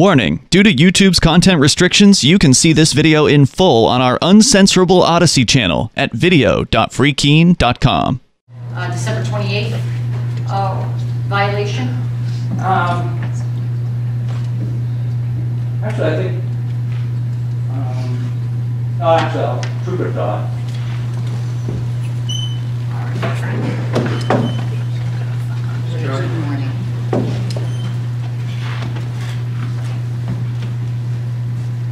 Warning Due to YouTube's content restrictions, you can see this video in full on our uncensorable Odysee channel at video.freekeene.com. uh, December 28th, uh, violation. Um, actually, I think, um, oh, actually, I'll- Trooper thought.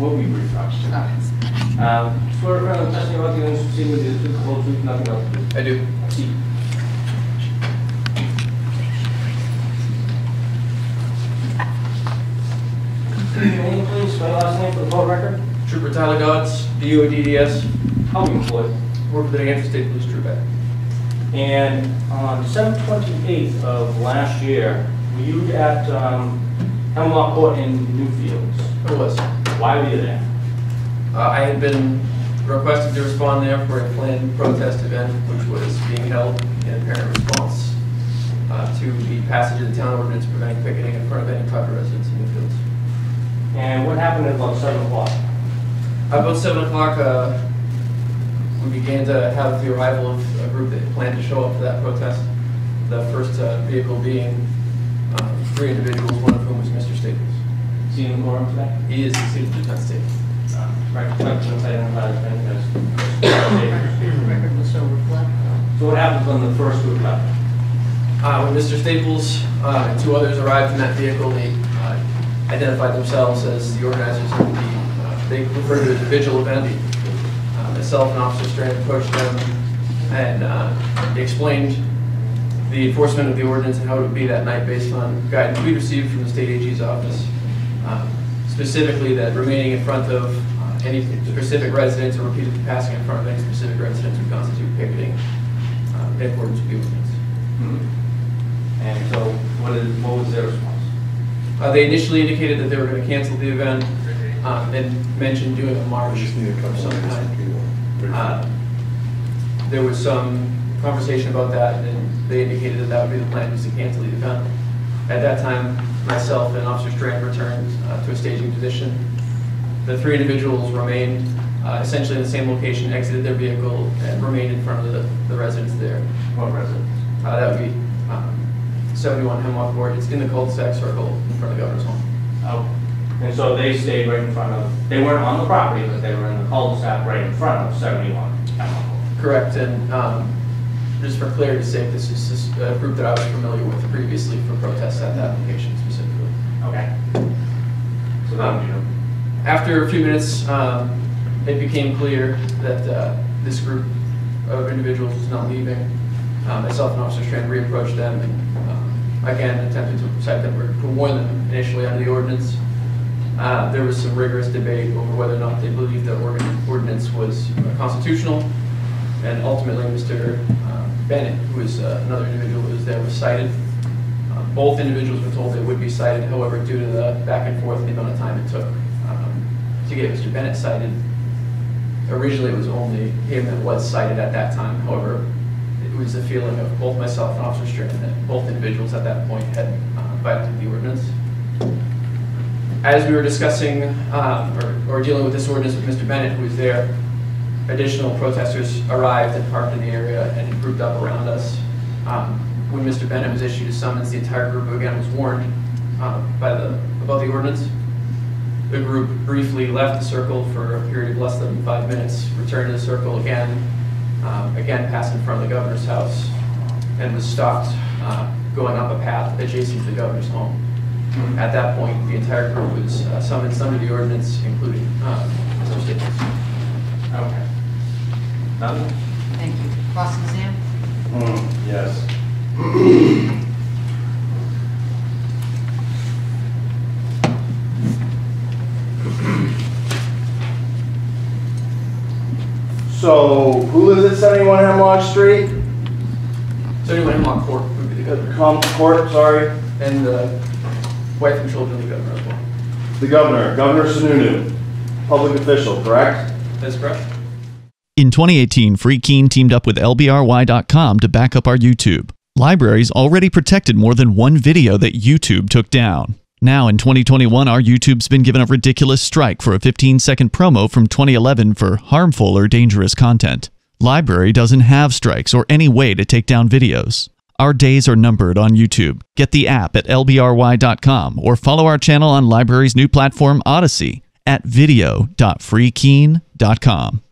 Will be brief, actually. Um, swear to affirm about the evidence received with the whole truth, nothing else. but the truth. I do. Name, please, spell last name for the court record. Trooper Tyler Dodds, DODDS, How are you employed? work for the New Hampshire State Police Troop. And on December 28th of last year, were you at um, Hemlock Court in Newfields? It was. Why were you there? Uh, I had been requested to respond there for a planned protest event which was being held in apparent response uh, to the passage of the town ordinance preventing picketing in front of any private residence in Newfields. And what happened at about 7 o'clock? About seven o'clock, uh, we began to have the arrival of a group that planned to show up for that protest. The first uh, vehicle being uh, three individuals, one of whom is Mr. Staples. Seen in the courtroom today? He is the seat of defense Staples. Uh, Right, questions identified as being as- Record will so reflect. So what happens when the first group left? Uh, When Mr. Staples uh, and two others arrived in that vehicle, they uh, identified themselves as the organizers of the, uh, they referred to it as a vigil event. Uh, Myself and Officer Strand approached them and uh, explained the enforcement of the ordinance and how it would be that night based on guidance we received from the state AG's office. Uh, Specifically, that remaining in front of uh, any specific residence or repeatedly passing in front of any specific residence would constitute picketing uh, in accordance with the ordinance. And so what is, what was their response? Uh, They initially indicated that they were going to cancel the event, uh, then mentioned doing a march of some kind. Uh, There was some conversation about that, and then they indicated that that would be the plan, was to cancel the event. At that time, myself and Officer Strand returned uh, to a staging position. The three individuals remained uh, essentially in the same location, exited their vehicle, and remained in front of the the residents there. What residents? Uh, That would be um, 71 Hemlock Court, it's in the cul-de-sac circle in front of the governor's home. Oh, and so they stayed right in front of, they weren't on the property, but they were in the cul-de-sac right in front of 71 Hemlock Court. Correct, and um, just for clarity's sake, this is a group that I was familiar with previously for protests at that location specifically. Okay. So then, you know, After a few minutes, um, it became clear that uh, this group of individuals was not leaving. Uh, Myself and Officer Strand reapproached them and um, again attempted to cite them or to warn them initially under the ordinance. Uh, There was some rigorous debate over whether or not they believed the ordinance was constitutional. And ultimately, Mr. uh, Bennett, who is uh, another individual who was there, was cited. Uh, Both individuals were told they would be cited, however, due to the back and forth, and the amount of time it took um, to get Mr. Bennett cited, originally it was only him that was cited at that time. However, it was the feeling of both myself and Officer Strand that both individuals at that point had uh, violated the ordinance. As we were discussing um, or or dealing with this ordinance with Mr. Bennett, who was there, additional protesters arrived and parked in the area and grouped up around us. Um, When Mr. Bennett was issued a summons, the entire group again was warned uh, by the, about the ordinance. The group briefly left the circle for a period of less than five minutes, returned to the circle again, um, again passed in front of the governor's house, and was stopped uh, going up a path adjacent to the governor's home. At that point, the entire group was uh, summoned under the ordinance, including uh, Mr. Staples. okay. Nothing? Thank you. Cross-exam? Hmm, yes. So, who lives at 71 Hemlock Street? So anyway, Hemlock Court would be the governor, Com, court, sorry. and the wife and children of the governor as well. The governor, Governor Sununu, public official, correct? That's correct. In 2018, FreeKeene teamed up with LBRY.com to back up our YouTube. LBRY's already protected more than one video that YouTube took down. Now in 2021, our YouTube's been given a ridiculous strike for a 15 second promo from 2011 for harmful or dangerous content. LBRY doesn't have strikes or any way to take down videos. Our days are numbered on YouTube. Get the app at lbry.com or follow our channel on LBRY's new platform Odysee at video.freekeene.com.